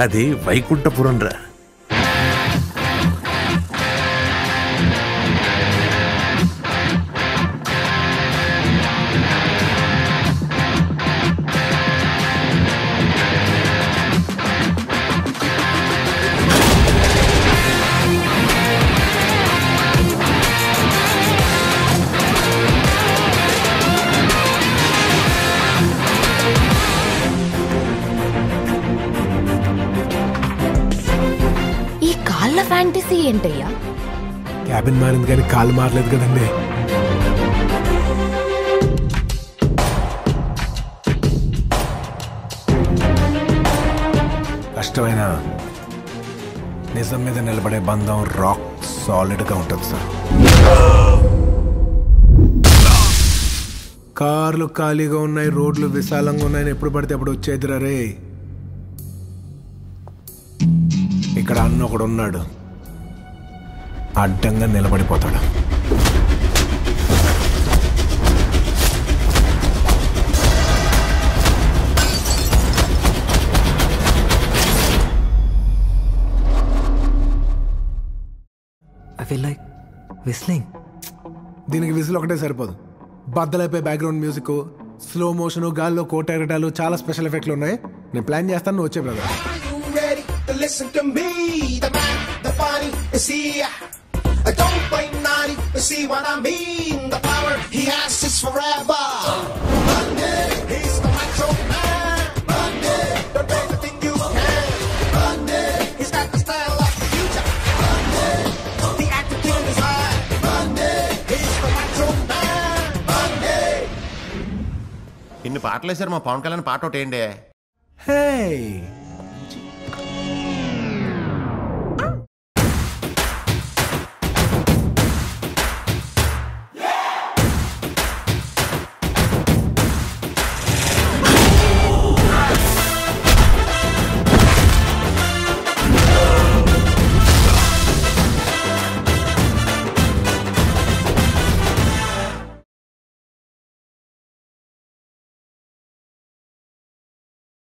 அது வைகுண்டபுரன்ற వాళ్ళ ఫ్యాంటసీ ఏంటయ్యా? క్యాబిన్ మారింది కానీ కాలు మారలేదు కదండి. కష్టమైన నిజం మీద నిలబడే బంధం రాక్ సాలిడ్గా ఉంటుంది సార్. కార్లు ఖాళీగా ఉన్నాయి రోడ్లు విశాలంగా ఉన్నాయని ఎప్పుడు పడితే అప్పుడు వచ్చేదిరా రే ఇక్కడ అన్న ఒకడు ఉన్నాడు అడ్డంగా నిలబడిపోతాడు. Like whistling. దీనికి విజిల్ ఒకటే సరిపోదు. బద్దలైపోయి బ్యాక్గ్రౌండ్ మ్యూజిక్ స్లో మోషన్ గాల్లో కోట ఎగటాలు చాలా స్పెషల్ ఎఫెక్ట్లు ఉన్నాయి. నేను ప్లాన్ చేస్తాను నువ్వు వచ్చే brother listen to me? The man, the funny is here. Uh, Don't play naughty, you see what I mean? The power he has is forever. Monday, he's the macho man. Monday, don't do anything you can. Monday, he's got the style of the future. Monday, the attitude is high. Monday, he's the macho man. Monday. ఇన్ని పాటలు వేశారు మా పవన్ కళ్యాణ్ పాట ఒకటి ఏంటి హే